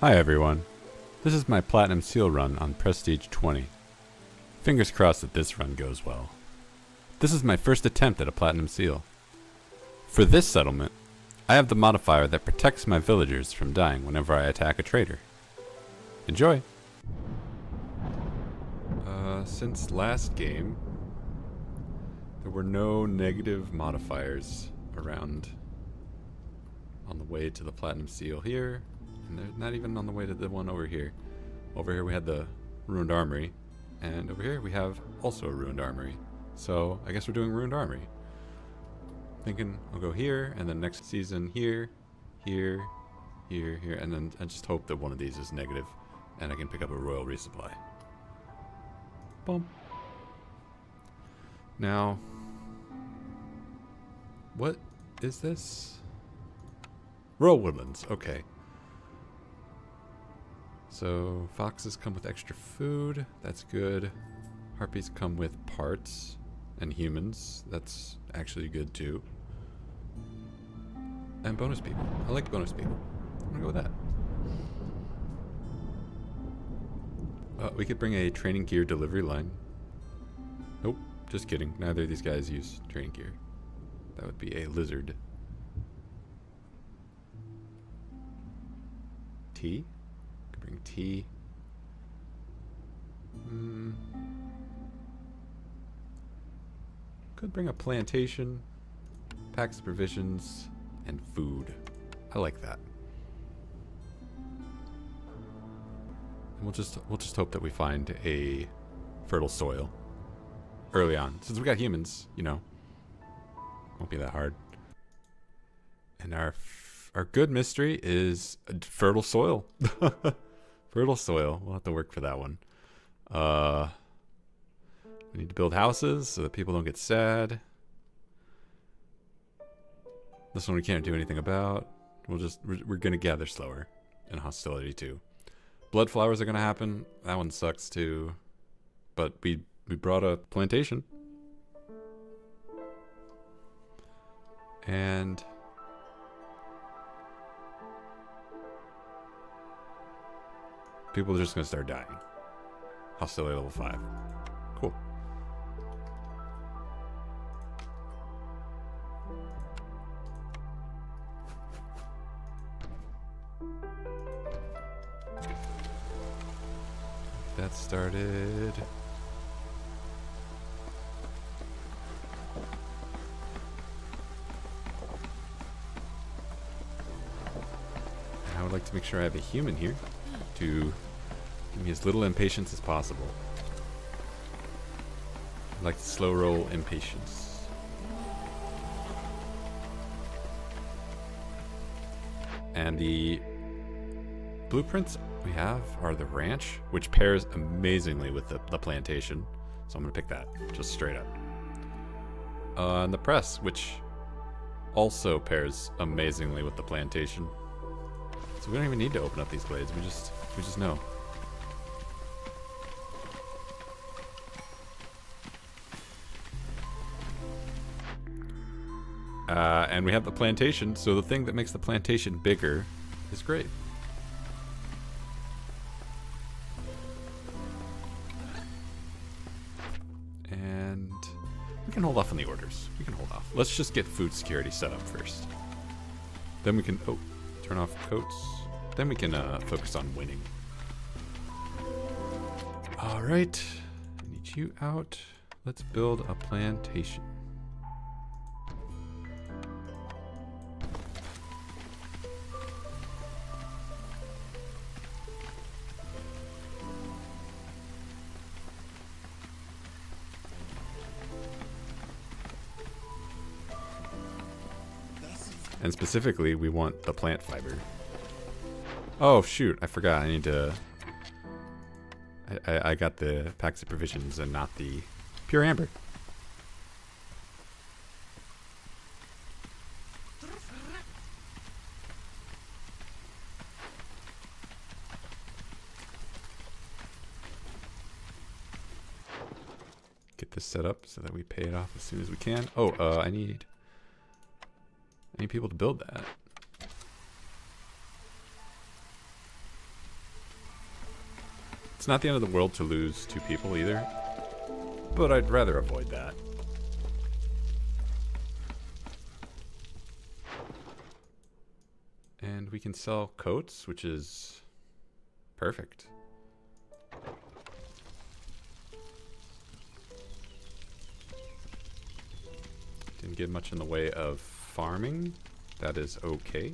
Hi everyone. This is my Platinum Seal run on Prestige 20. Fingers crossed that this run goes well. This is my first attempt at a Platinum Seal. For this settlement, I have the modifier that protects my villagers from dying whenever I attack a trader. Enjoy! Uh, since last game, there were no negative modifiers around on the way to the Platinum Seal here, and they're not even on the way to the one over here. Over here we had the Ruined Armory, and over here we have also a Ruined Armory. So I guess we're doing Ruined Armory. Thinking I'll go here, and then next season here, here, here, here, and then I just hope that one of these is negative, and I can pick up a Royal Resupply. Boom. Now, what is this? Royal Woodlands, okay. So, foxes come with extra food, that's good. Harpies come with parts, and humans, that's actually good too. And bonus people, I like bonus people. I'm gonna go with that. Uh, we could bring a training gear delivery line. Nope, just kidding. Neither of these guys use training gear. That would be a lizard. Tea? Tea. Mm. Could bring a plantation, packs of provisions, and food. I like that. And we'll just we'll just hope that we find a fertile soil early on. Since we got humans, you know, won't be that hard. And our our good mystery is fertile soil. fertile soil. We'll have to work for that one. Uh, we need to build houses so that people don't get sad. This one we can't do anything about. We'll just we're, we're gonna gather slower, and hostility too. Blood flowers are gonna happen. That one sucks too. But we we brought a plantation. And people are just gonna start dying. Hostility level 5. Cool. That started. I would like to make sure I have a human here to give me as little impatience as possible. I like to slow roll impatience. And the blueprints we have are the ranch, which pairs amazingly with the, the plantation. So I'm going to pick that, just straight up. Uh, and the press, which also pairs amazingly with the plantation. So we don't even need to open up these glades. We just we just know. Uh, and we have the plantation, so the thing that makes the plantation bigger is great. And we can hold off on the orders. We can hold off. Let's just get food security set up first. Then we can, oh, turn off coats. Then we can uh, focus on winning. All right, I need you out. Let's build a plantation. Specifically, we want the plant fiber. Oh, shoot. I forgot. I need to... I, I, got the packs of provisions and not the pure amber. Get this set up so that we pay it off as soon as we can. Oh, uh, I need... I need people to build that. It's not the end of the world to lose two people either, but I'd rather avoid that. And we can sell coats, which is perfect. Didn't get much in the way of farming. That is okay.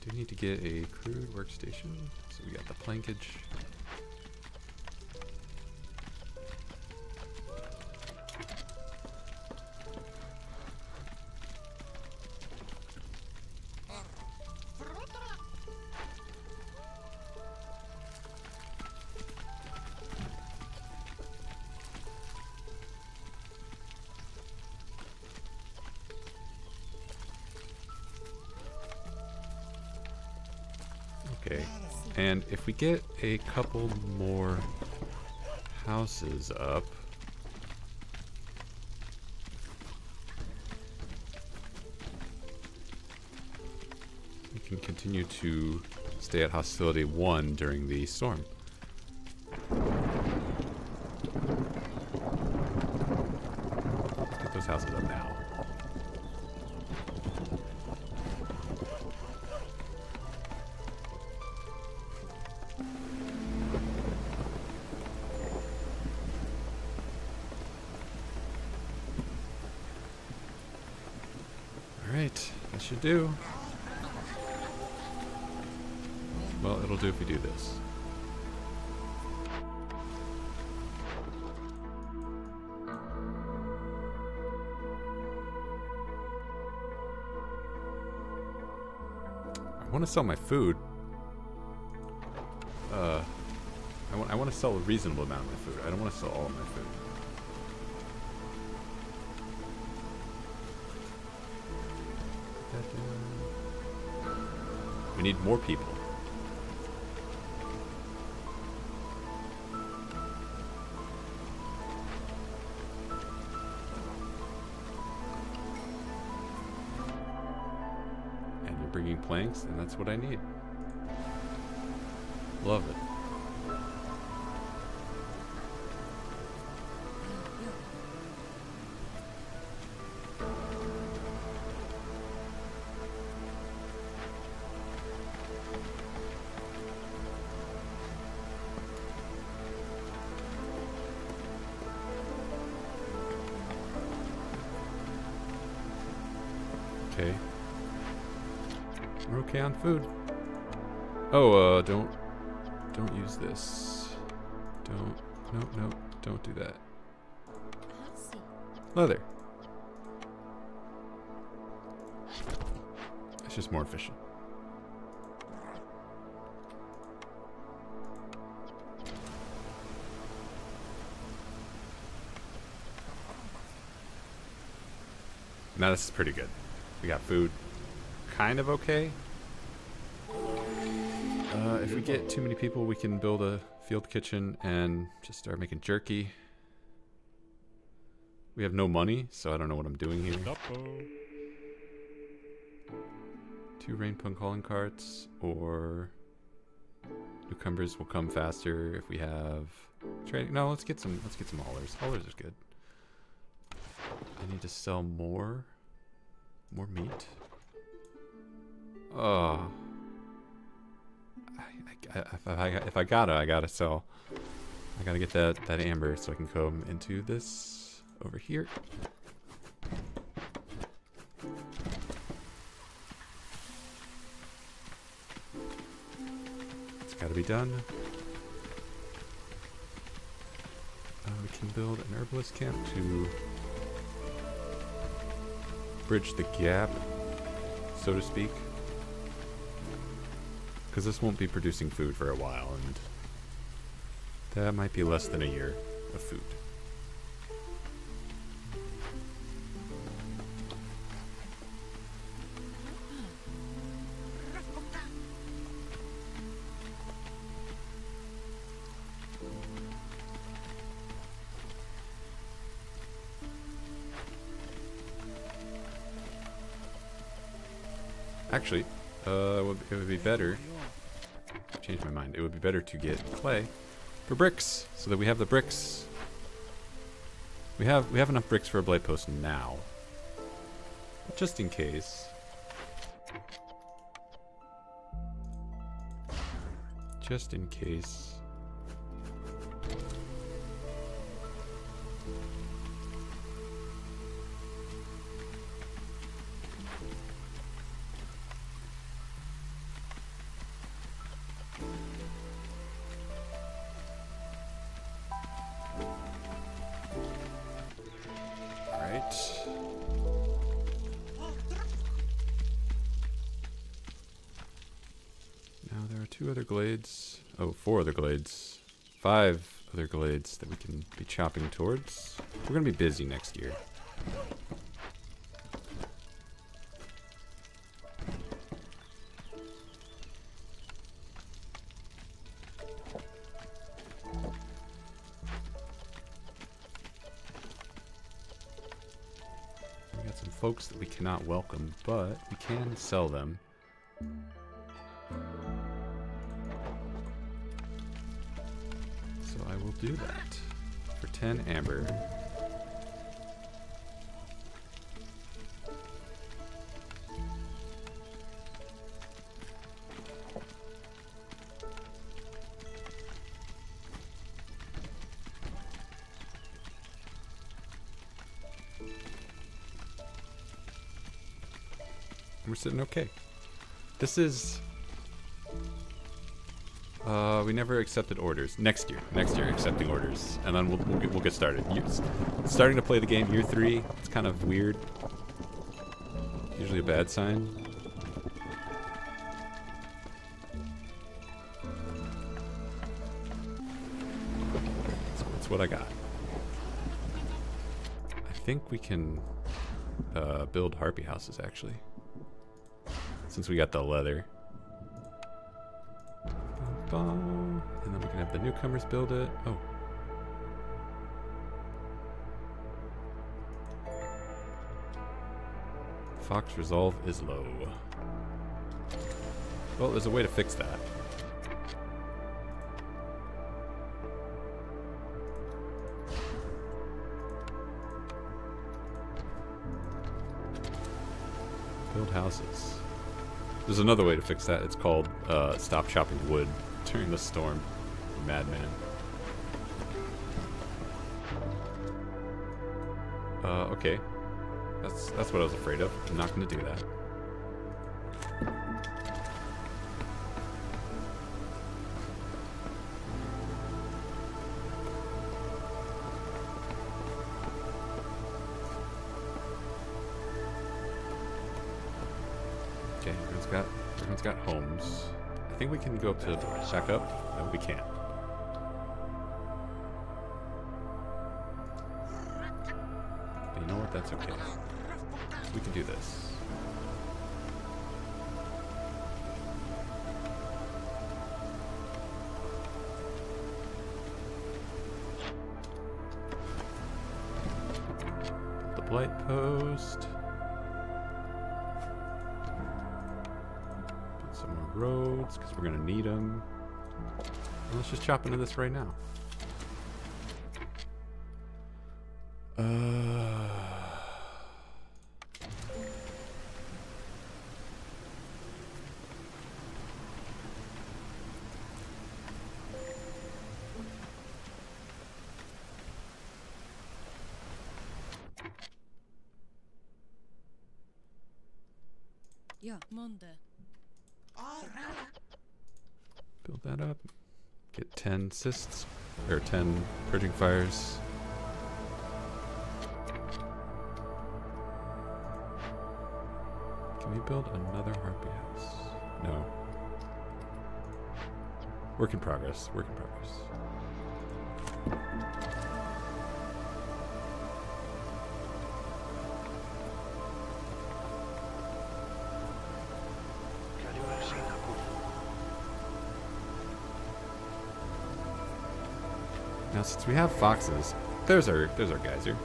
Do need to get a crude workstation. So we got the plankage. If we get a couple more houses up, we can continue to stay at hostility 1 during the storm. Well, it'll do if we do this. I want to sell my food. Uh, I want, I want to sell a reasonable amount of my food. I don't want to sell all of my food. We need more people. Planks, and that's what I need. Love it. Food. Oh, uh, don't, don't use this. Don't, no, no, don't do that. Leather. It's just more efficient. Now this is pretty good. We got food. Kind of okay. Uh, if we get too many people, we can build a field kitchen and just start making jerky. We have no money, so I don't know what I'm doing here. Two rain punk calling carts, or newcomers will come faster if we have training. No, let's get some. Let's get some haulers. Haulers is good. I need to sell more. More meat. Oh. If, I, if I gotta, I gotta sell. I gotta get that, that amber so I can come into this over here. It's gotta be done. Uh, we can build an herbalist camp to bridge the gap, so to speak. Because this won't be producing food for a while, and that might be less than a year of food. Actually, uh, it would, be better changed my mind. It would be better to get clay for bricks, so that we have the bricks. We have we have enough bricks for a blight post now. Just in case. Just in case. Glades that we can be chopping towards. We're gonna be busy next year. We got some folks that we cannot welcome, but we can sell them. So I will do that for 10 amber. We're sitting okay. This is uh, we never accepted orders. Next year, next year, accepting orders, and then we'll we'll get, we'll get started. Starting to play the game year three, it's kind of weird. Usually a bad sign. So that's what I got. I think we can uh, build harpy houses actually, since we got the leather. Bum. And then we can have the newcomers build it. Oh. Fox resolve is low. Well, there's a way to fix that. Build houses. There's another way to fix that. It's called uh, stop chopping wood during the storm. Madman. Uh, okay. That's that's what I was afraid of. I'm not to do that. Up to back up. No, we can't. But you know what? That's okay. We can do this. The blight post. Roads because we're gonna need them. Let's just chop into this right now. Uh, Ja, Monde. build that up. Get 10 cysts, or 10 purging fires. Can we build another harpy house? No. Work in progress. Work in progress. Since we have foxes, there's our there's our geyser.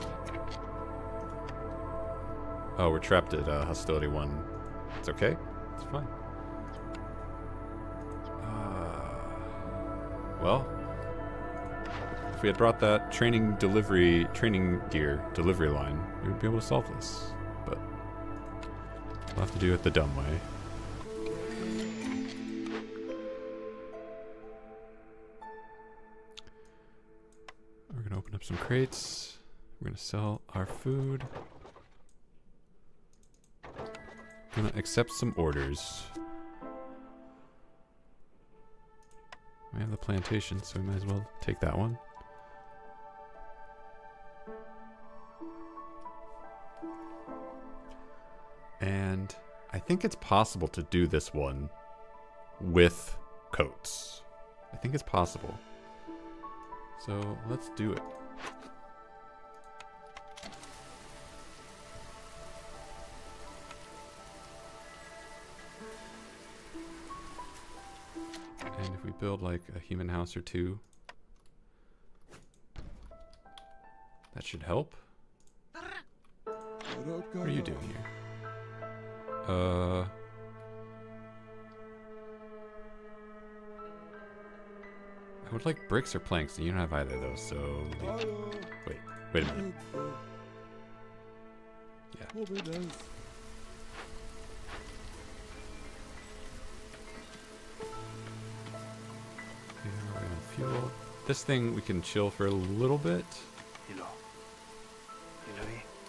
Oh, we're trapped at uh, hostility one. It's okay. It's fine. Uh, well, if we had brought that training delivery, training gear delivery line, we would be able to solve this. But we'll have to do it the dumb way. Up some crates. We're gonna sell our food. Gonna accept some orders. We have the plantation, so we might as well take that one. And I think it's possible to do this one with coats. I think it's possible. So let's do it. Build like a human house or two, that should help. What are you doing here? Uh. I would like bricks or planks, and you don't have either of those, so. Wait, wait a minute. Yeah. This thing we can chill for a little bit,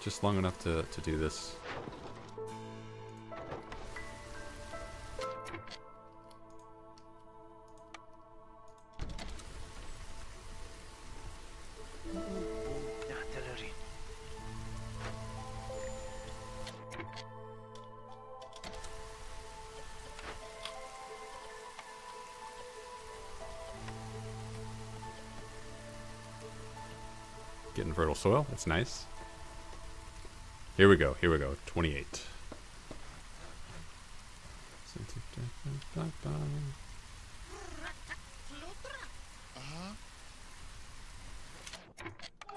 just long enough to, to do this. Soil, that's nice. Here we go, here we go, 28.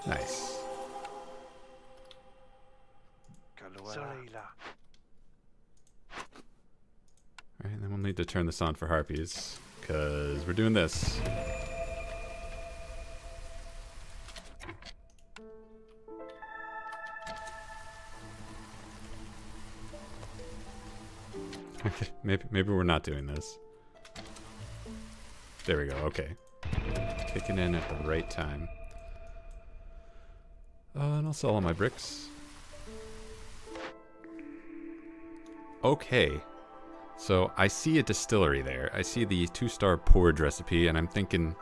Nice. Alright, then we'll need to turn this on for harpies, because we're doing this. Maybe maybe we're not doing this. There we go. Okay, kicking in at the right time. Uh, and I'll sell all my bricks. Okay, so I see a distillery there. I see the two-star porridge recipe, and I'm thinking,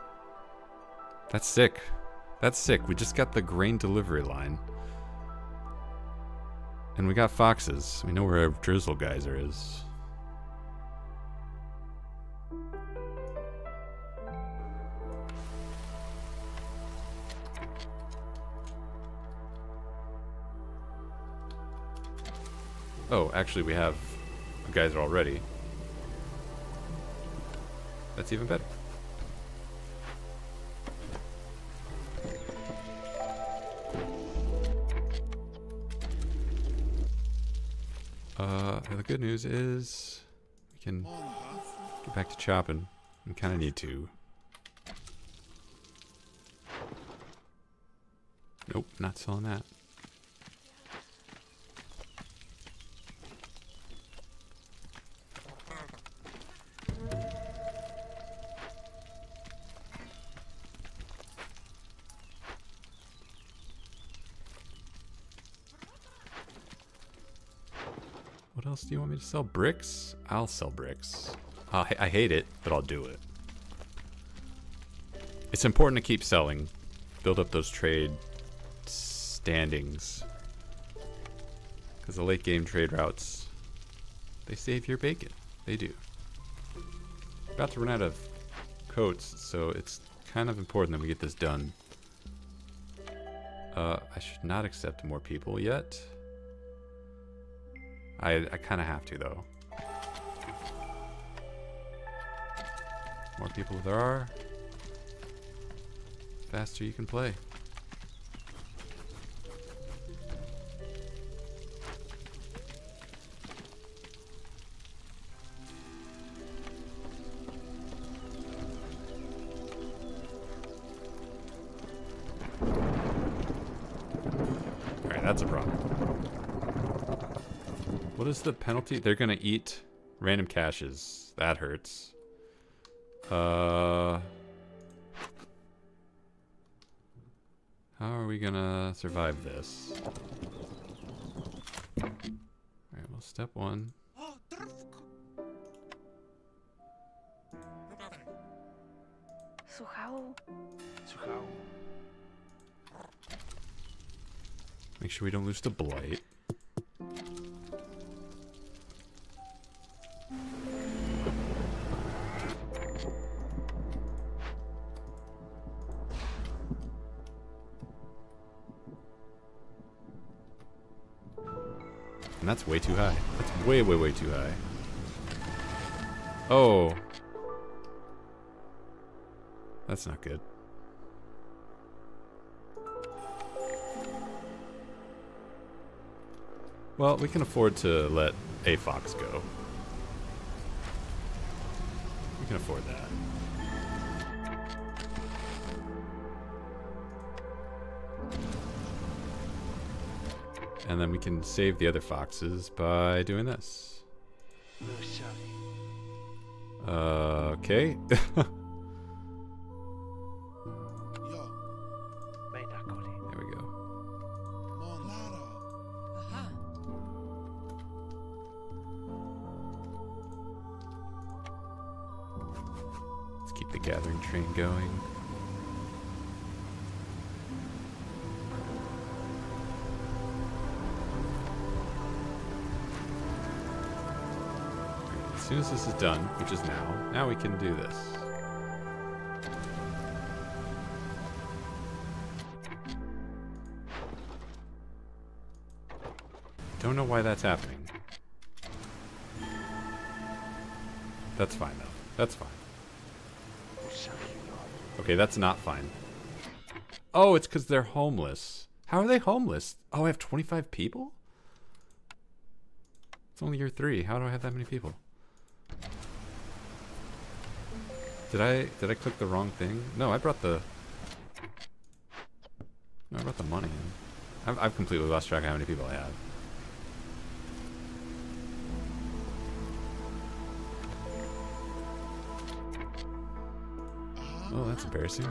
that's sick. That's sick. We just got the grain delivery line. And we got foxes. We know where our drizzle geyser is. Oh, actually, we have a geyser already. That's even better. Uh, the good news is we can get back to chopping. We kind of need to. Nope, not selling that. Do you want me to sell? Bricks? I'll sell bricks. I hate it, but I'll do it. It's important to keep selling. Build up those trade standings. Because the late game trade routes, they save your bacon. They do. About to run out of coats, so it's kind of important that we get this done. Uh, I should not accept more people yet. I, I kind of have to, though. More people there are, faster you can play. The penalty? They're gonna eat random caches. That hurts. Uh... How are we gonna survive this? Alright, well, step one. Słuchał. Słuchał. Make sure we don't lose the Blight. And that's way too high. That's way, way, way too high. Oh. That's not good. Well, we can afford to let a fox go. We can afford that. And then we can save the other foxes by doing this. Uh, okay. is done, which is now, now we can do this. Don't know why that's happening. That's fine though. That's fine. Okay, that's not fine. Oh, it's because they're homeless. How are they homeless? Oh, I have 25 people? It's only year three. How do I have that many people? Did I did I click the wrong thing? No, I brought the. No, I brought the money in. I've, I've completely lost track of how many people I have. Oh, that's embarrassing.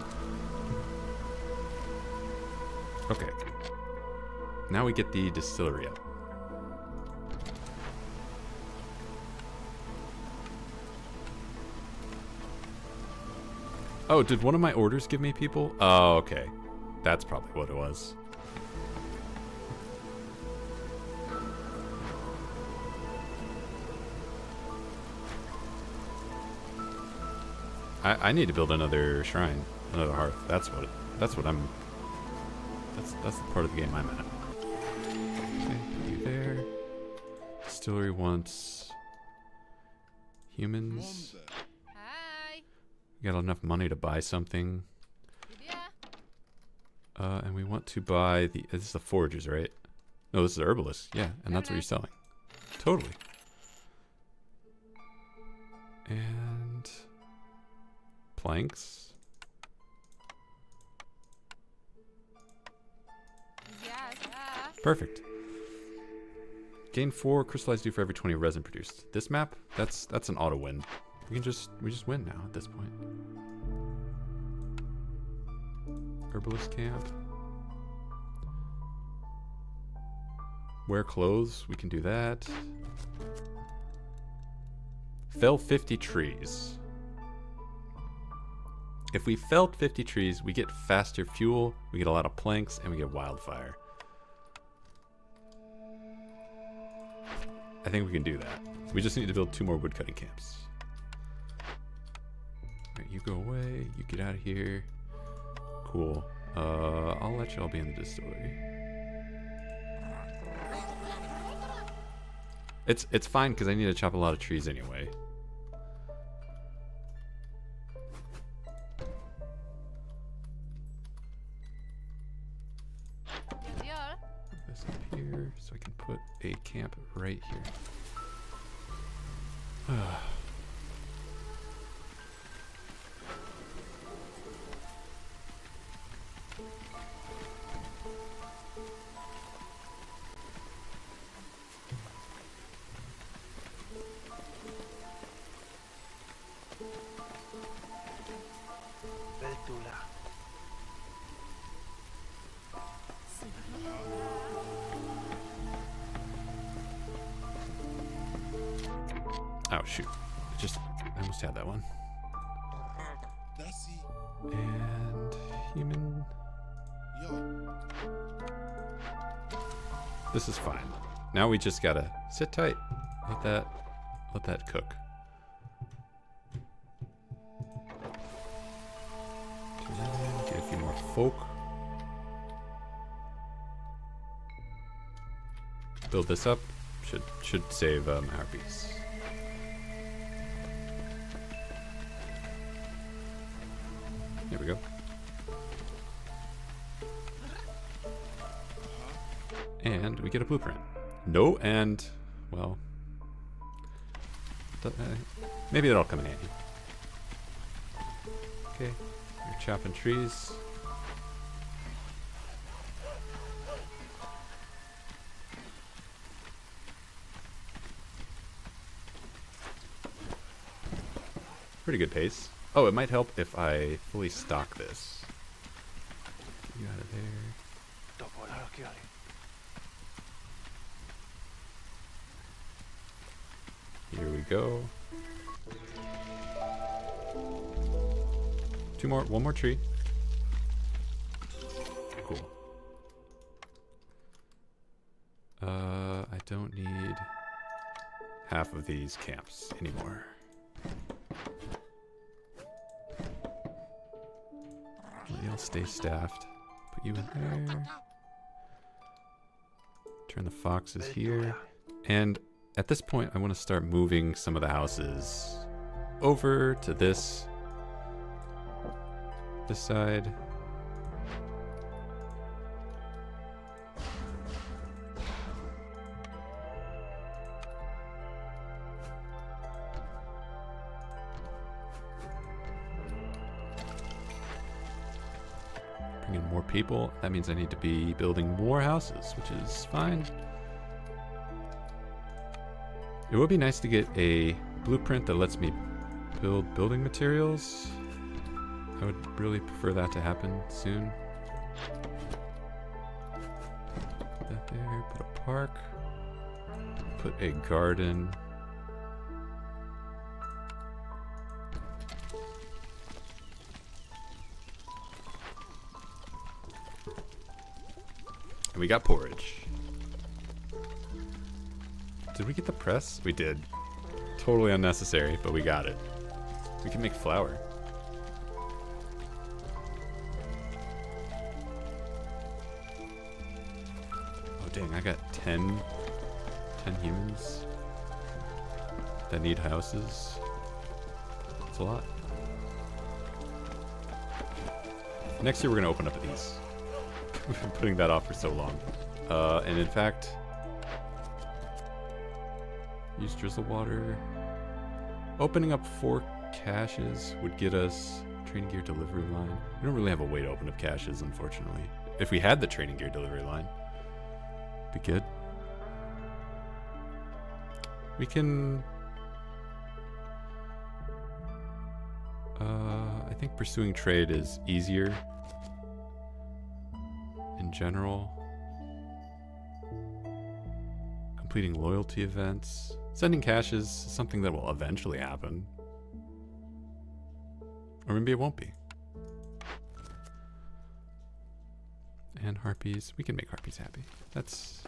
Okay. Now we get the distillery up. Oh, did one of my orders give me people? Oh, okay. That's probably what it was. I, I need to build another shrine, another hearth. That's what. That's what I'm. That's that's the part of the game I'm at. Okay, you there. Distillery wants humans. Got enough money to buy something. Uh, and we want to buy the. This is the foragers, right? No, this is the herbalist. Yeah, and that's what you're selling. Totally. And planks. Perfect. Gain four crystallized dew for every 20 resin produced. This map, that's that's an auto win. We can just we just win now at this point. Herbalist camp. Wear clothes, we can do that. Fell 50 trees. If we felled 50 trees, we get faster fuel, we get a lot of planks, and we get wildfire. I think we can do that. We just need to build two more woodcutting camps. Alright, you go away. You get out of here. Cool. Uh, I'll let y'all be in the distillery. It's it's fine because I need to chop a lot of trees anyway. This here, so I can put a camp right here. Now we just gotta sit tight. Let that let that cook. Get a few more folk. Build this up. Should should save um, harpies. Here we go. And we get a blueprint. No, and, well, uh, maybe that'll come in handy. Okay, you're chopping trees. Pretty good pace. Oh, it might help if I fully stock this. Tree. Cool. Uh, I don't need half of these camps anymore. Y'all stay staffed. Put you in there. Turn the foxes here. And at this point, I want to start moving some of the houses over to this side. Bring in more people. That means I need to be building more houses, which is fine. It would be nice to get a blueprint that lets me build building materials. I would really prefer that to happen soon. Put that there, put a park, put a garden. And we got porridge. Did we get the press? We did. Totally unnecessary, but we got it. We can make flour. 10, 10 humans that need houses. That's a lot. Next year we're gonna open up these. We've been putting that off for so long. Uh, and in fact, use drizzle water. Opening up four caches would get us training gear delivery line. We don't really have a way to open up caches, unfortunately. If we had the training gear delivery line, be good. We can. Uh, I think pursuing trade is easier in general. Completing loyalty events. Sending caches is something that will eventually happen. Or maybe it won't be. And harpies. We can make harpies happy. That's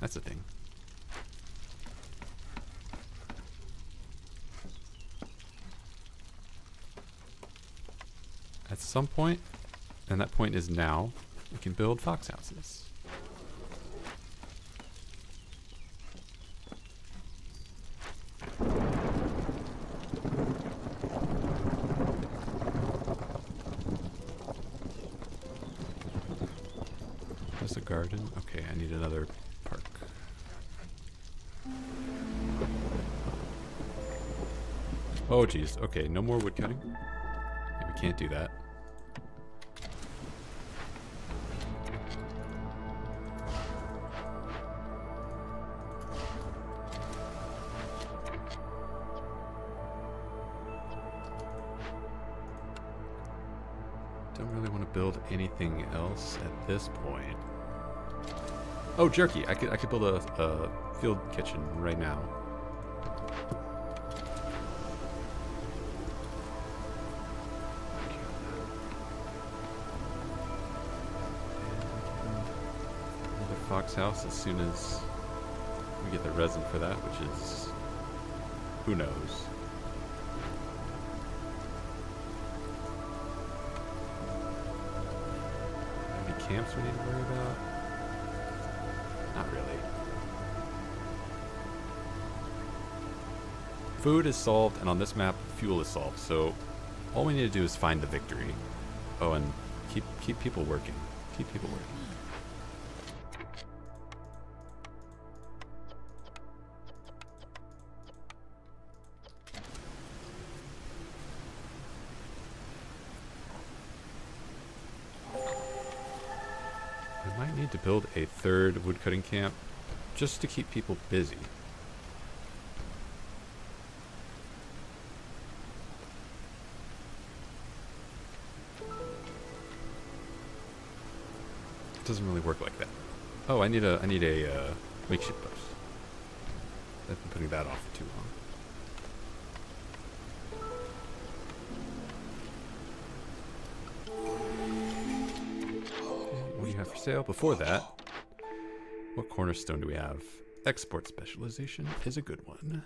that's a thing. At some point, and that point is now, we can build fox houses. There's a garden. Okay, I need another park. Oh, geez. Okay, no more wood cutting. Yeah, we can't do that. Oh, jerky! I could I could build a, a field kitchen right now. Another fox house as soon as we get the resin for that, which is who knows. Any camps we need to worry about? Not really. Food is solved, and on this map, fuel is solved. So all we need to do is find the victory. Oh, and keep keep people working. Keep people working. Need to build a third woodcutting camp just to keep people busy. It doesn't really work like that. Oh, I need a I need a uh, makeshift post. I've been putting that off for too long. Sale? Before that, what cornerstone do we have? Export specialization is a good one.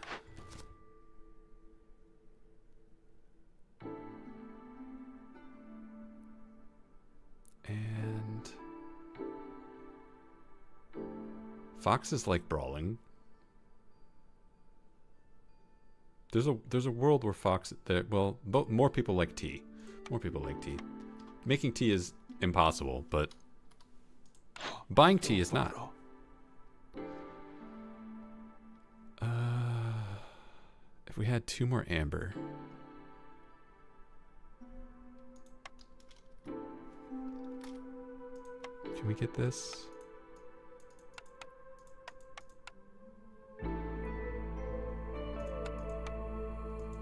And foxes like brawling. There's a there's a world where fox there well more people like tea. More people like tea. Making tea is impossible, but buying tea is not. Uh, if we had two more amber. Can we get this?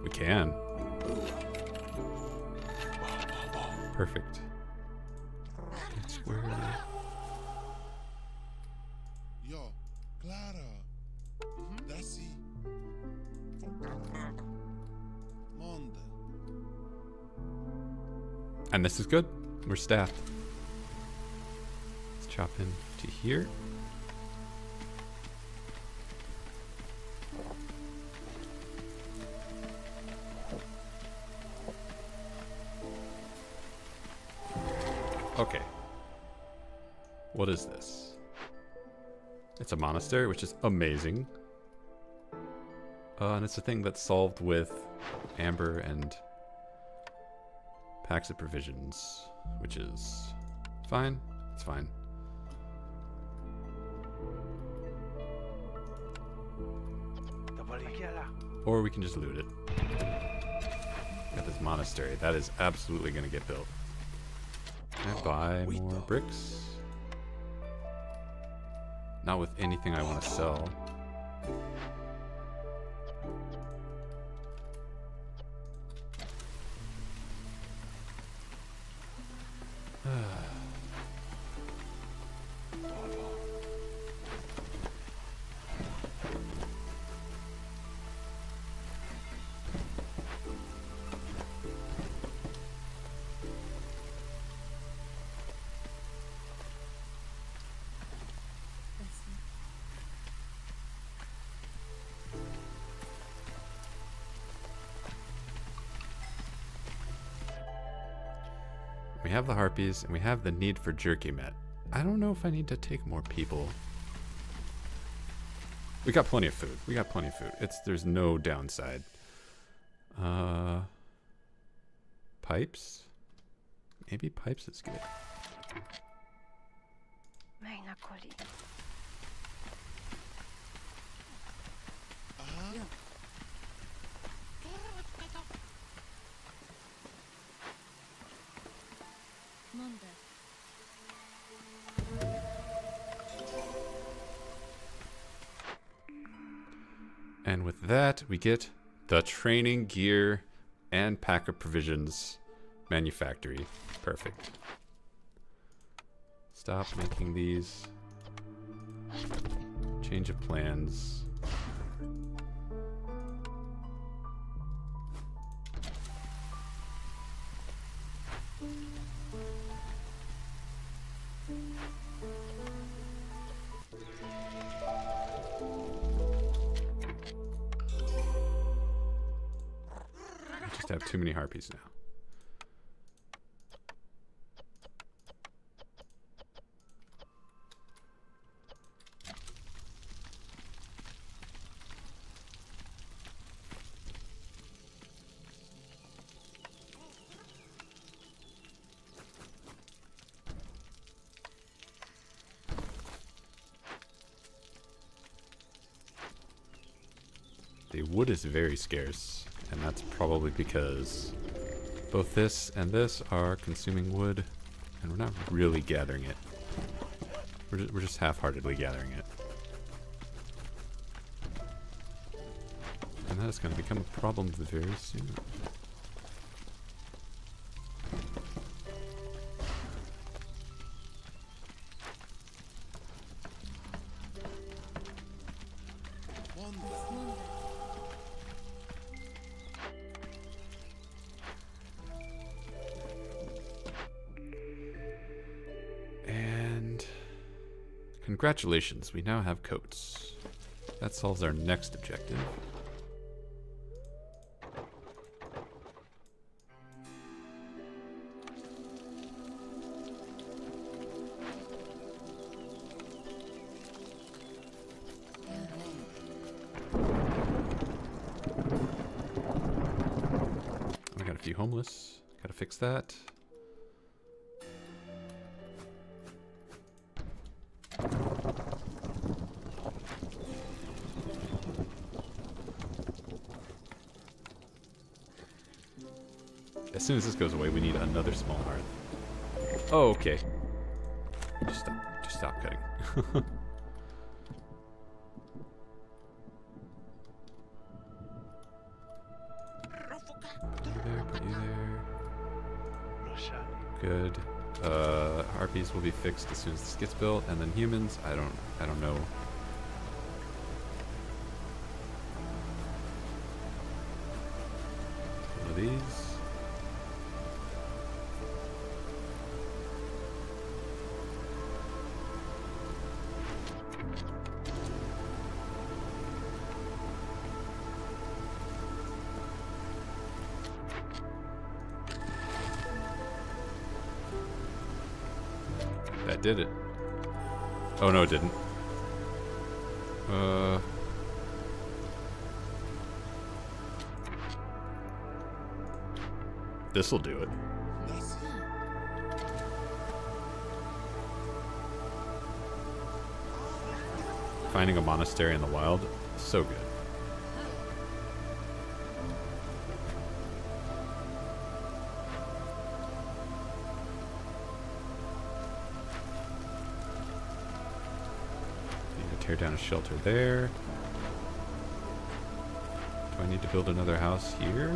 We can. Perfect. That's where. And this is good. We're staffed. Let's chop in to here. Okay. What is this? It's a monastery, which is amazing. Uh, and it's a thing that's solved with amber and packs of provisions, which is fine. It's fine. Or we can just loot it. Got this monastery. That is absolutely going to get built. Can I buy more bricks? Not with anything I want to sell. Harpies, and we have the need for jerky met. I don't know if I need to take more people. We got plenty of food. We got plenty of food. It's there's no downside. Uh, pipes. Maybe pipes is good. We get the training gear and pack of provisions manufactory. Perfect. Stop making these. Change of plans. The wood is very scarce, and that's probably because both this and this are consuming wood, and we're not really gathering it. We're just, we're just half-heartedly gathering it. And that is going to become a problem very soon. Congratulations, we now have coats. That solves our next objective. We got a few homeless. Gotta fix that. Goes away, we need another small hearth. Oh, okay. Just stop. Just stop cutting. Good. Uh, harpies will be fixed as soon as this gets built, and then humans. I don't. I don't know. That did it. Oh no, it didn't. Uh. This'll do it. It. Finding a monastery in the wild, so good. Tear down a shelter there. Do I need to build another house here?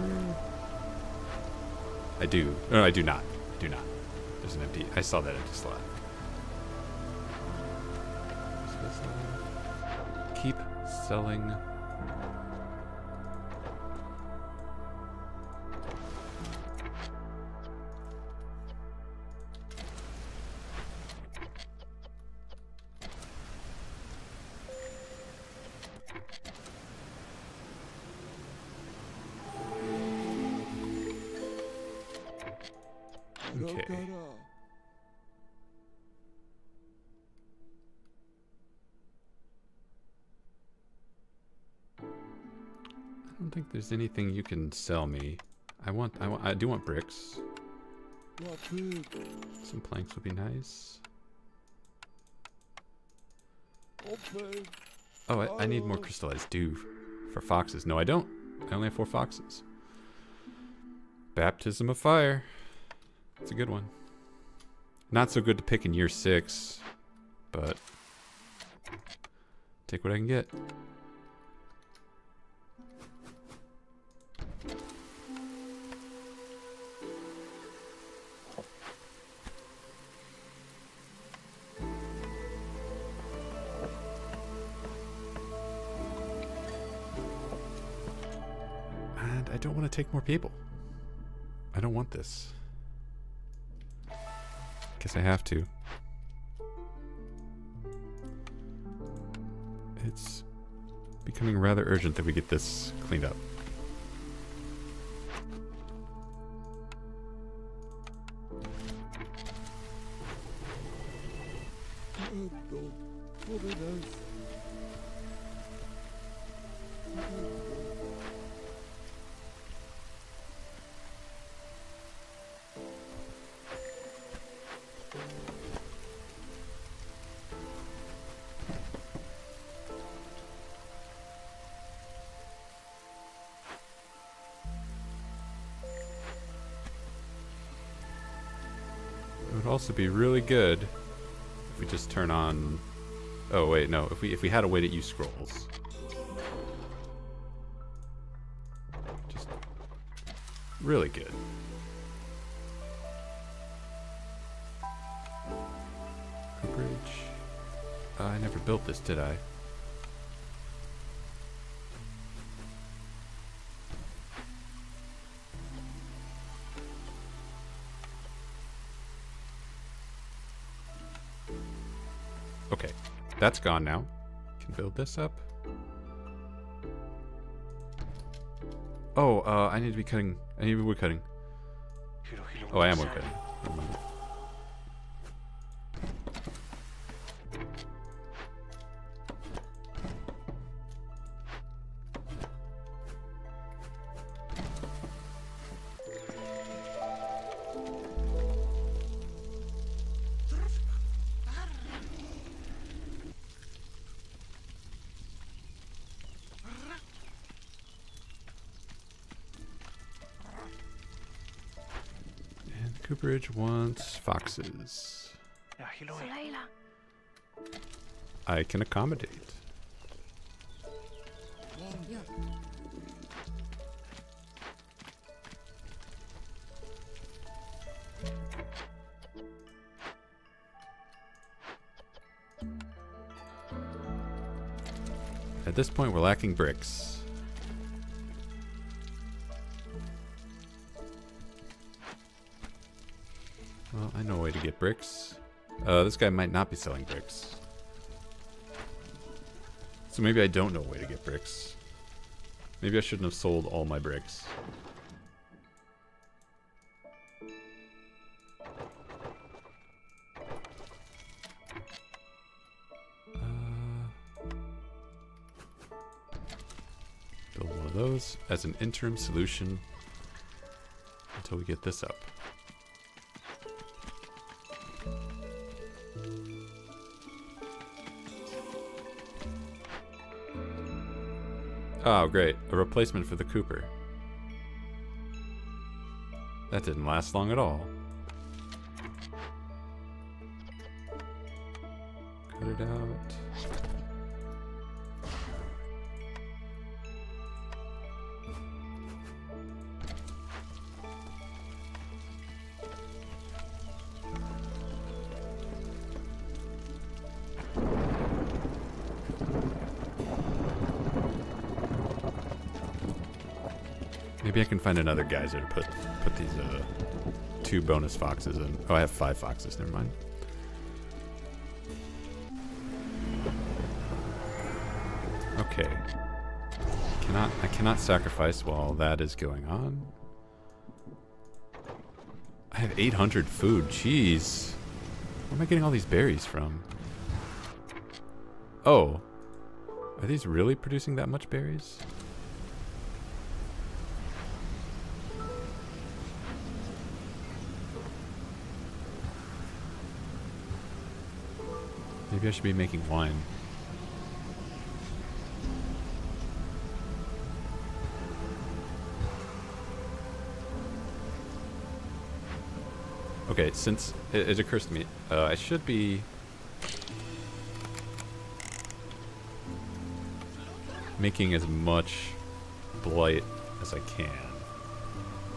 I do. No, I do not. I Do not. There's an empty. I saw that empty slot. Keep selling. There's anything you can sell me. I want, I want, I do want bricks. Some planks would be nice. Oh, I, I need more oh. crystallized dew for foxes. No, I don't. I only have four foxes. Baptism of Fire. It's a good one. Not so good to pick in year six, but take what I can get. To take more people. I don't want this. Guess I have to. It's becoming rather urgent that we get this cleaned up. Also be really good if we just turn on. Oh wait, no. If we if we had a way to use scrolls. Just really good. Bridge. Uh, I never built this, did I? That's gone now. Can build this up. Oh, uh, I need to be cutting. I need to be wood cutting. Oh, I am wood cutting. And wants foxes. Ah, ja, Hiro. Solaila. I can accommodate. At this point, we're lacking bricks. Bricks. Uh, this guy might not be selling bricks. So maybe I don't know a way to get bricks. Maybe I shouldn't have sold all my bricks. Uh, Build one of those as an interim solution until we get this up. Oh, great. A replacement for the Cooper. That didn't last long at all. Find another geyser to put put these uh, two bonus foxes in. Oh, I have five foxes. Never mind. Okay. Cannot I cannot sacrifice while that is going on. I have 800 food. Jeez. Where am I getting all these berries from? Oh. Are these really producing that much berries? Maybe I should be making wine. Okay, since it, it occurs to me, uh, I should be making as much blight as I can.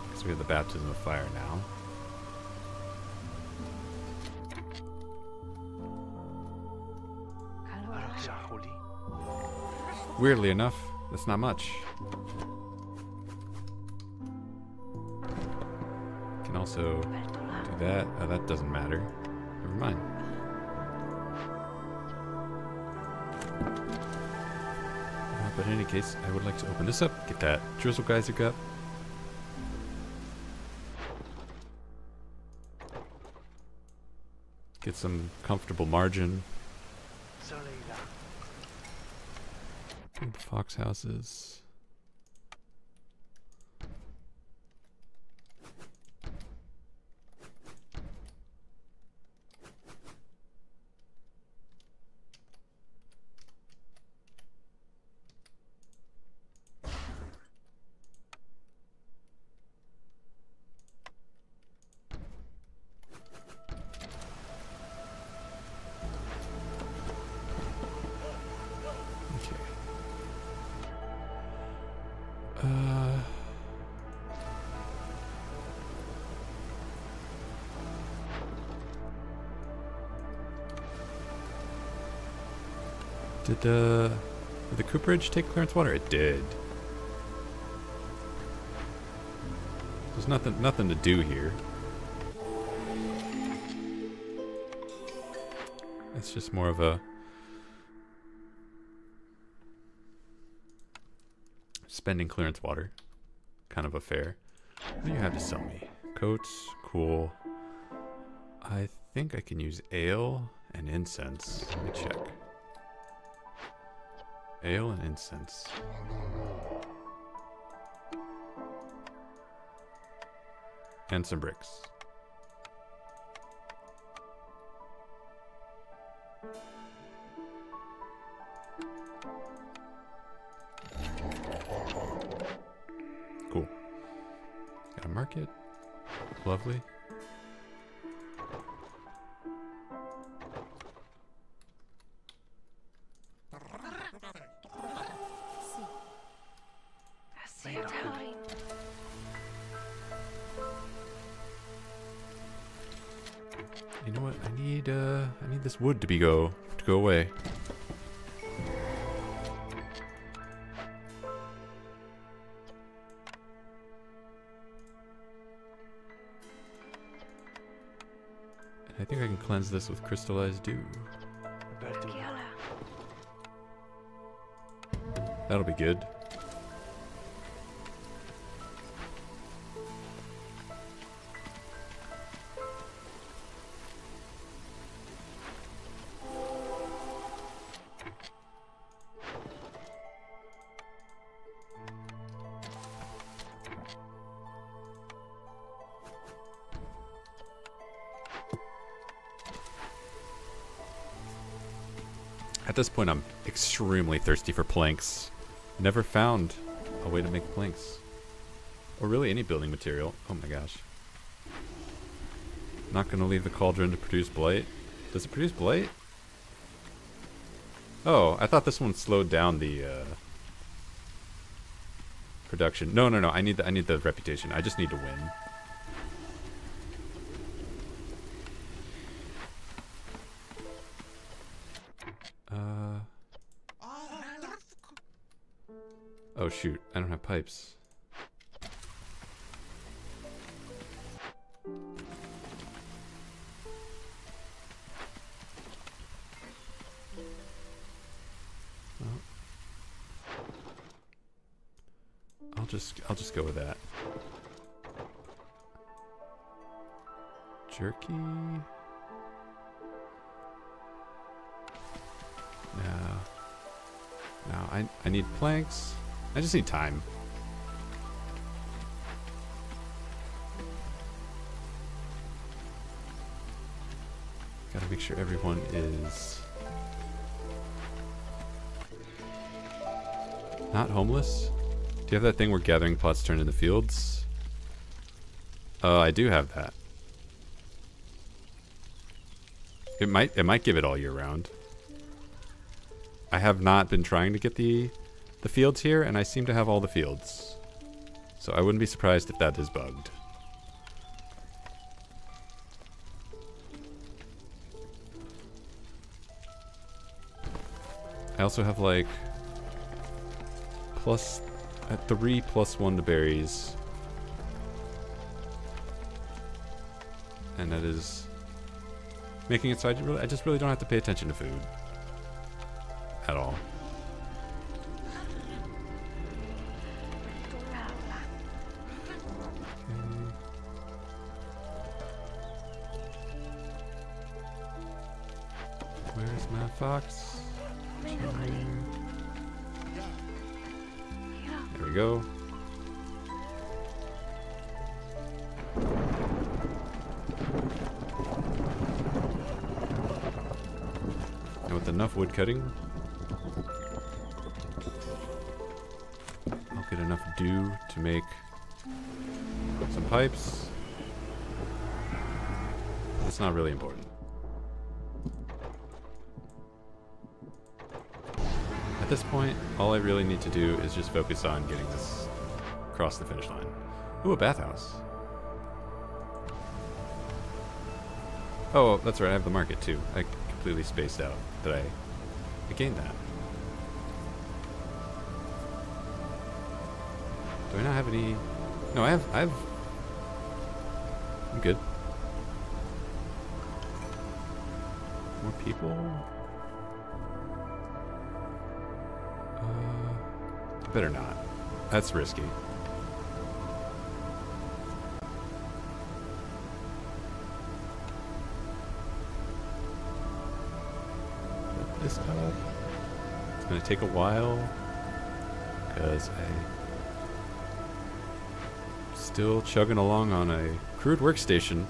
Because we have the baptism of fire now. Weirdly enough, that's not much. can also do that. Oh, that doesn't matter. Never mind. Uh, but in any case, I would like to open this up, get that drizzle geyser cup. Get some comfortable margin. Fox houses. The uh, did the cooperage take clearance water? It did. There's nothing nothing to do here. It's just more of a spending clearance water kind of affair. What do you have to sell me? Coats, cool. I think I can use ale and incense. Let me check. Ale and incense. And some bricks. Cool. Got a market. Lovely. This wood to be go to go away. And I think I can cleanse this with crystallized dew. That'll be good. At this point, I'm extremely thirsty for planks. Never found a way to make planks. Or really any building material. Oh my gosh. Not gonna leave the cauldron to produce blight. Does it produce blight? Oh, I thought this one slowed down the uh, production. No, no, no. I need the I need the reputation. I just need to win. Pipes. Well, I'll just I'll just go with that. Jerky. No. No, I I need planks. I just need time. Sure everyone is not homeless. Do you have that thing where gathering plots turn into the fields? Oh, I do have that. It might it might give it all year round. I have not been trying to get the the fields here, and I seem to have all the fields. So I wouldn't be surprised if that is bugged. Also have like plus at three plus one to berries. and that is making it so I, really, I just really don't have to pay attention to food at all. Where's my fox? Cutting, I'll get enough dew to make some pipes. It's not really important. At this point, all I really need to do is just focus on getting this across the finish line. Ooh, a bathhouse. Oh, that's right, I have the market too. I completely spaced out that I gained that. Do I not have any? No, I have. I have. I'm good. More people. Uh, better not. That's risky. This up. It's gonna take a while because I'm still chugging along on a crude workstation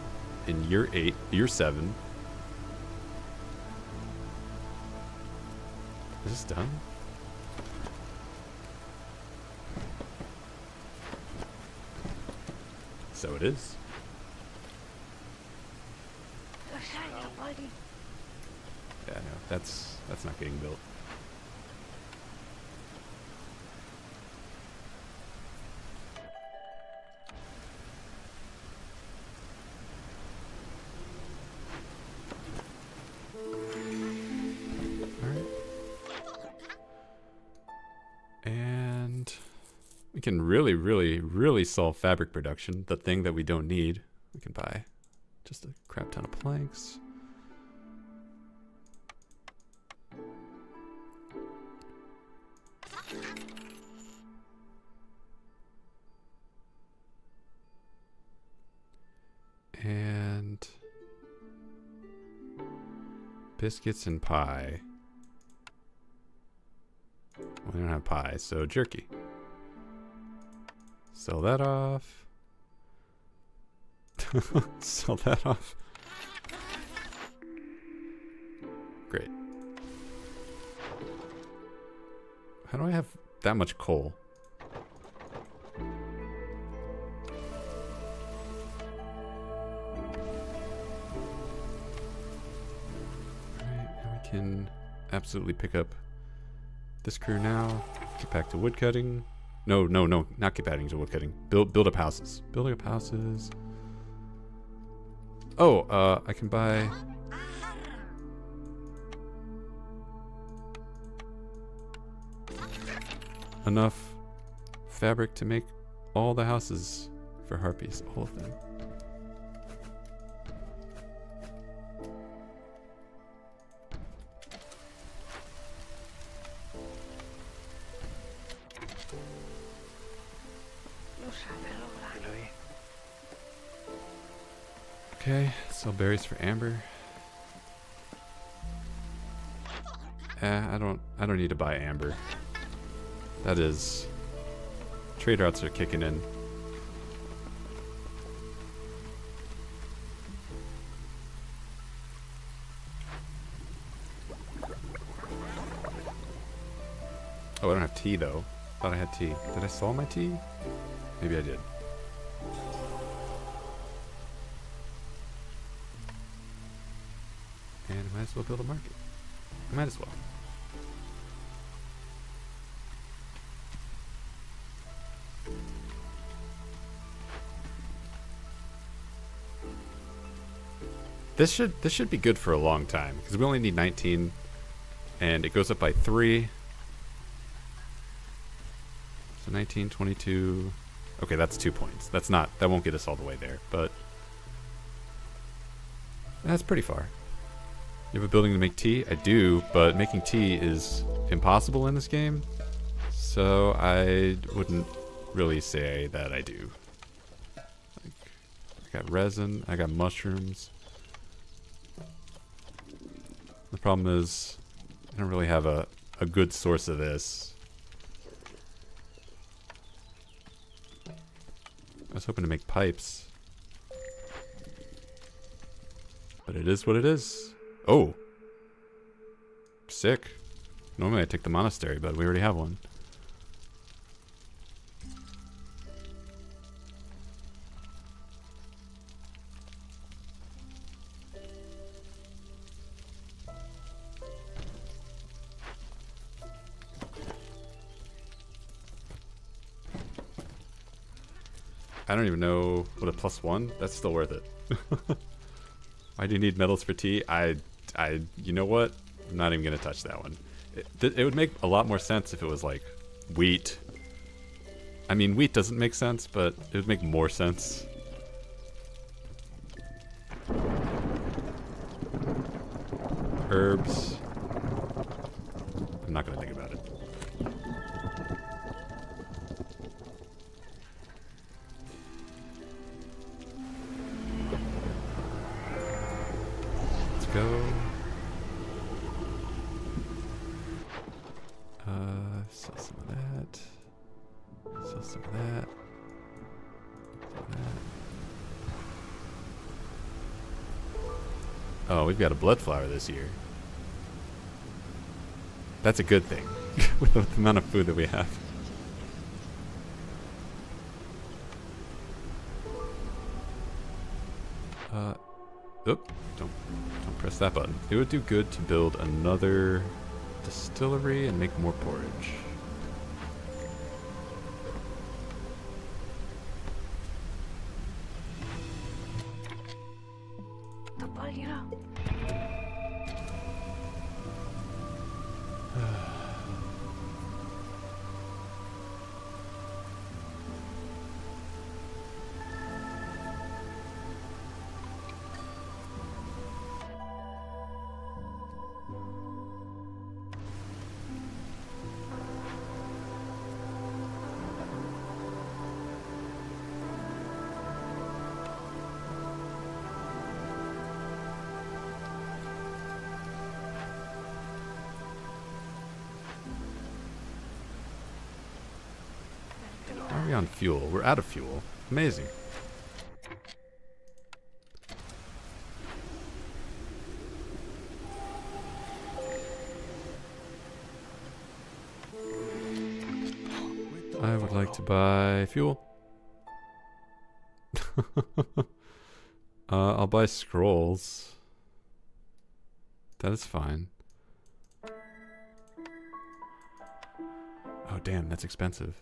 in year eight, year seven. Is this done? So it is. Lasagna boli. Yeah, no, that's that's not getting built. Alright. And we can really, really, really solve fabric production, the thing that we don't need. We can buy just a crap ton of planks. Biscuits and pie. We don't have pie, so jerky. Sell that off. Sell that off. Great. How do I have that much coal? Absolutely pick up this crew now. Get back to woodcutting. No, no, no, not get back to woodcutting. Build build up houses. Building up houses. Oh, uh, I can buy enough fabric to make all the houses for harpies, all of them. Berries for amber. Eh, I don't I don't need to buy amber. That is trade routes are kicking in. Oh, I don't have tea though. Thought I had tea. Did I sell my tea? Maybe I did. As well build a market. Might as well. This should this should be good for a long time because we only need 19 and it goes up by 3. So 19, 22. Okay, that's 2 points. That's not that won't get us all the way there, but That's pretty far. You have a building to make tea? I do, but making tea is impossible in this game. So I wouldn't really say that I do. I got resin, I got mushrooms. The problem is, I don't really have a, a good source of this. I was hoping to make pipes. But it is what it is. Oh. Sick. Normally I take the monastery, but we already have one. I don't even know what a plus one. That's still worth it. Why do you need medals for tea? I, I, you know what? I'm not even gonna touch that one. It, it would make a lot more sense if it was like wheat. I mean, wheat doesn't make sense, but it would make more sense. Herbs. Got a blood flower this year. That's a good thing, with the amount of food that we have. Uh, oop, don't, don't press that button. It would do good to build another distillery and make more porridge. Out of fuel. Amazing. I would like to buy fuel. uh, I'll buy scrolls. That is fine. Oh, damn, that's expensive.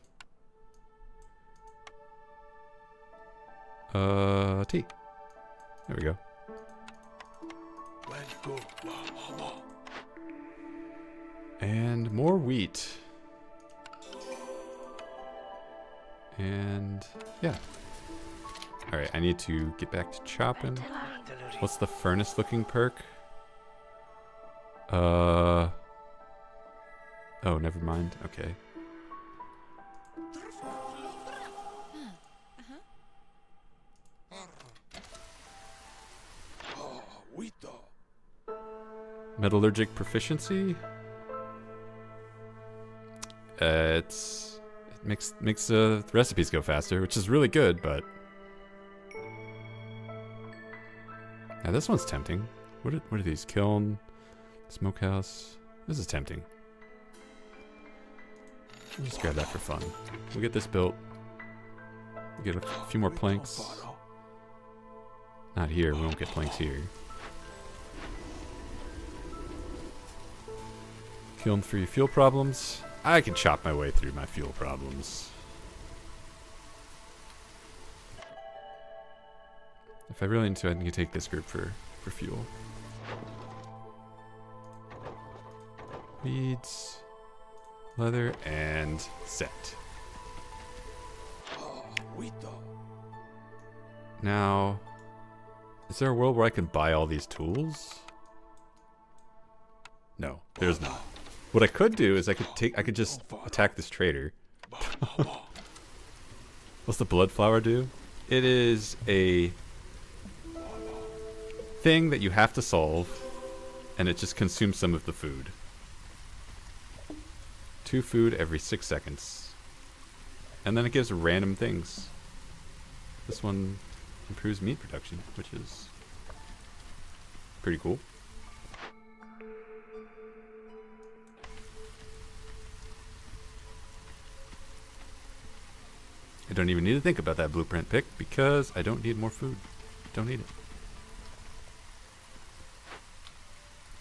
Uh, tea. There we go. And more wheat. And yeah. All right, I need to get back to chopping. What's the furnace looking perk? Uh. Oh, never mind. Okay. Metallurgic proficiency. Uh, it's it makes makes uh, the recipes go faster, which is really good. But now this one's tempting. What are, what are these? Kiln, smokehouse. This is tempting. We'll just grab that for fun. We'll get this built. We'll get a few more planks. Not here. We won't get planks here. Kiln free fuel problems. I can chop my way through my fuel problems. If I really need to, I can take this group for, for fuel. Beads, leather, and set. Now, Is there a world where I can buy all these tools? No, there's not. What I could do is I could take I could just attack this trader. What's the blood flower do? It is a thing that you have to solve and it just consumes some of the food. Two food every six seconds. And then it gives random things. This one improves meat production, which is pretty cool. I don't even need to think about that blueprint pick because I don't need more food. Don't need it.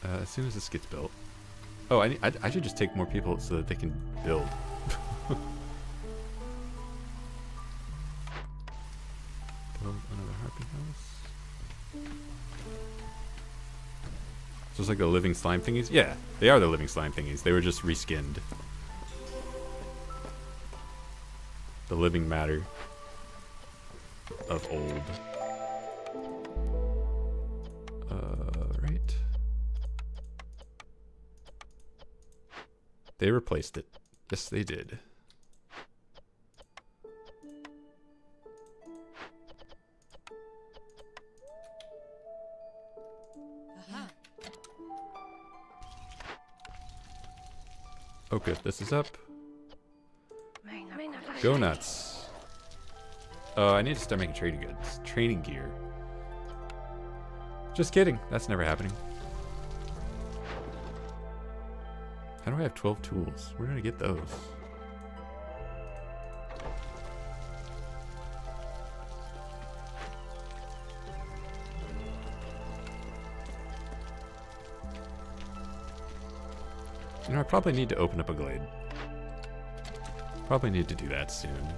Uh, as soon as this gets built. Oh, I, I, I should just take more people so that they can build. build another harpy house. It's like the living slime thingies? Yeah, they are the living slime thingies. They were just reskinned. The living matter of old. Uh, right. They replaced it. Yes, they did. Aha. Oh, good. This is up. Go nuts. Oh, uh, I need to start making trading goods. Training gear. Just kidding. That's never happening. How do I have 12 tools? Where did I get those? You know, I probably need to open up a glade. Probably need to do that soon.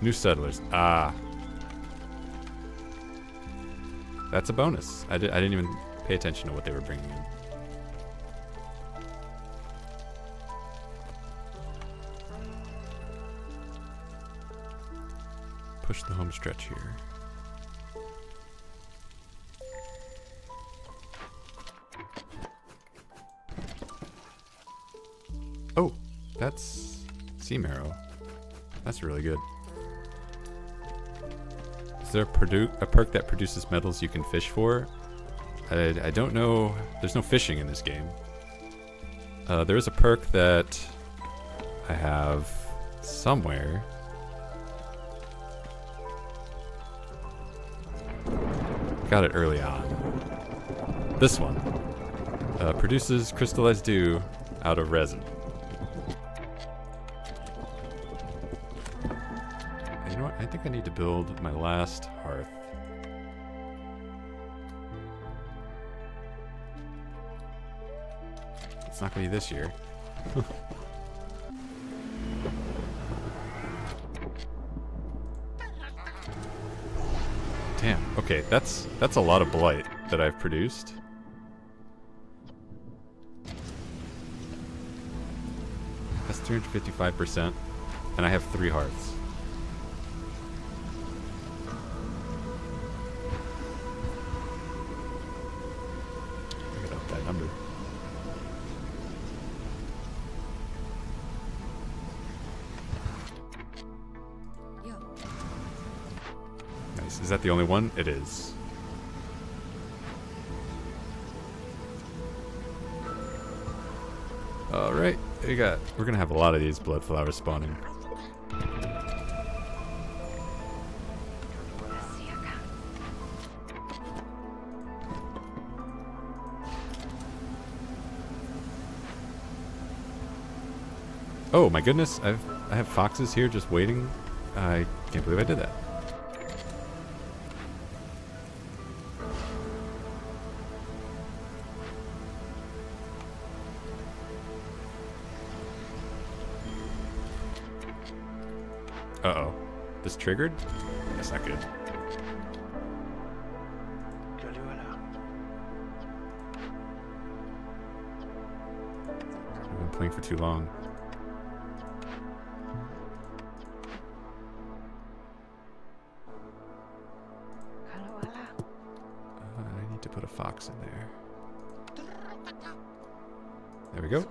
New settlers. Ah. That's a bonus. I, di- I didn't even pay attention to what they were bringing in. Push the home stretch here. Oh, that's sea marrow. That's really good. Is there a, a perk that produces metals you can fish for? I, I don't know. There's no fishing in this game. Uh, there is a perk that I have somewhere. Got it early on. This one uh, produces crystallized dew out of resin. Build my last hearth. It's not going to be this year. Damn. Okay, that's that's a lot of blight that I've produced. That's 355%, and I have three hearths. Is that the only one? It is. All right, we got. We're gonna have a lot of these blood flowers spawning. Oh my goodness! I've I have foxes here just waiting. I can't believe I did that. This triggered? That's not good. I've been playing for too long. Uh, Kaloala. need to put a fox in there. There we go.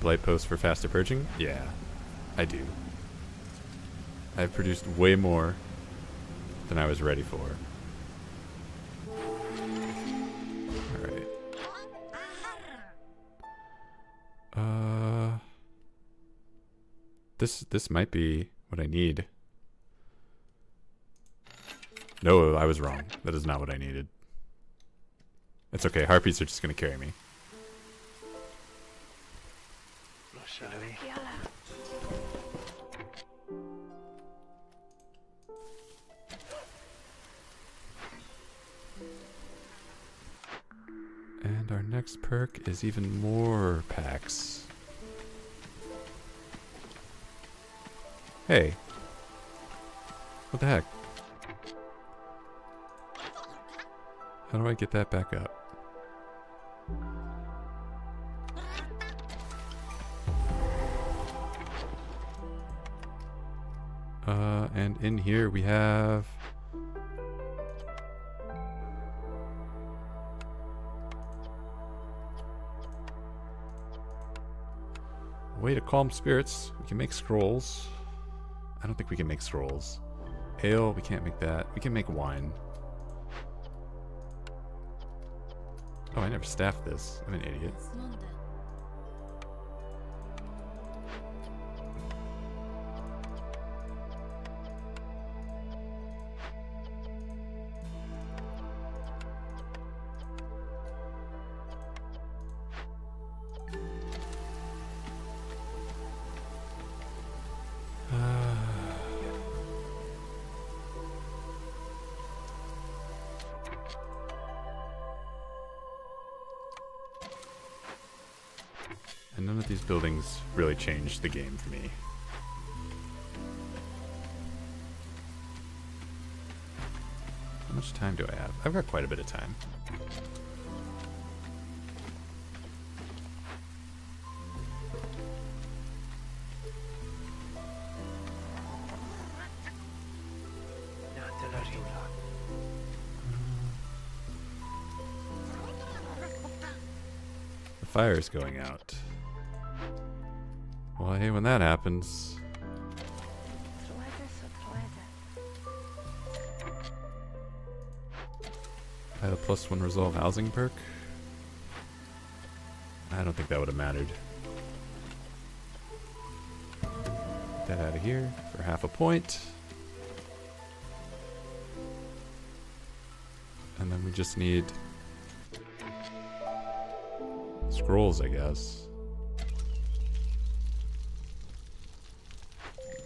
Blight post for fast approaching? Yeah, I do. I've produced way more than I was ready for. Alright. Uh This this might be what I need. No, I was wrong. That is not what I needed. It's okay, harpies are just gonna carry me. Lo sabéis. Yala. And our next perk is even more packs. Hey. What the heck? How do I get that back up? In here we have a Way to calm spirits. We can make scrolls. I don't think we can make scrolls. Ale, we can't make that. We can make wine. Oh, I never staffed this. I'm an idiot. And none of these buildings really changed the game for me. How much time do I have? I've got quite a bit of time. Fire is going out. When that happens. I had a plus one resolve housing perk. I don't think that would have mattered. Get that out of here for half a point. And then we just need scrolls, I guess.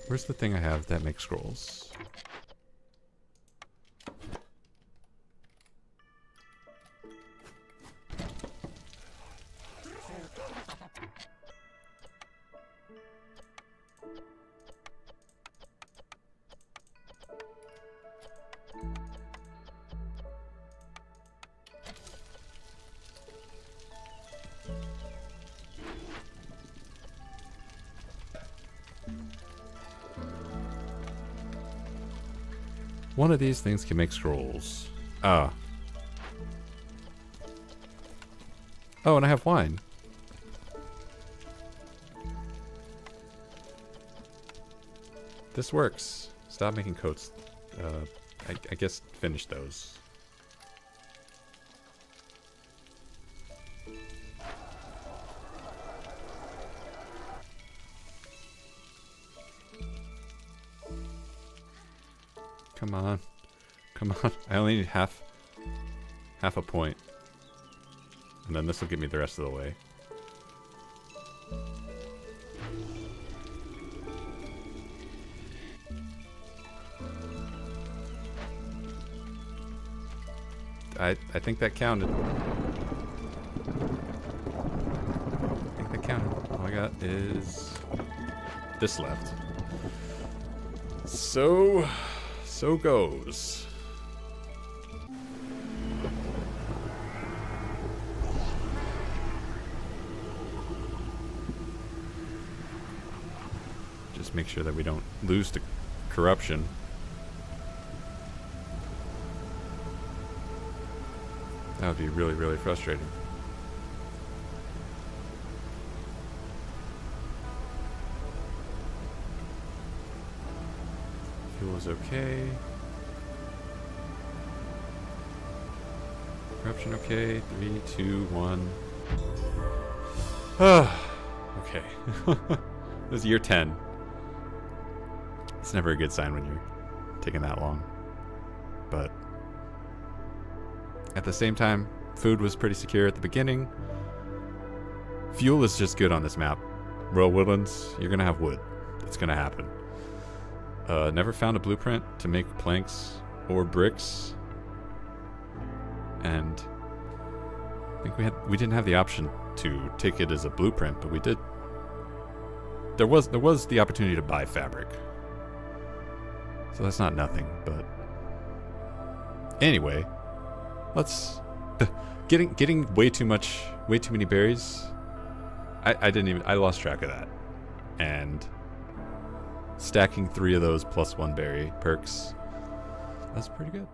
Where's the thing I have that makes scrolls? Of these things can make scrolls. Ah. Oh, and I have wine. This works. Stop making coats. Uh, I, I guess finish those. Come on. Come on. I only need half half a point. And then this will get me the rest of the way. I I think that counted. I think that counted. All I got is this left. So so goes. Just make sure that we don't lose to corruption. That would be really, really frustrating. Is okay. Corruption okay. Three, two, one. okay. this is year 10. It's never a good sign when you're taking that long. But at the same time, food was pretty secure at the beginning. Fuel is just good on this map. Royal Woodlands, you're gonna have wood. It's gonna happen. Uh, never found a blueprint to make planks or bricks. And I think we had we didn't have the option to take it as a blueprint, but we did. There was there was the opportunity to buy fabric. So that's not nothing, but anyway, let's getting getting way too much way too many berries. I, I didn't even I lost track of that. And stacking three of those plus one berry perks. That's pretty good.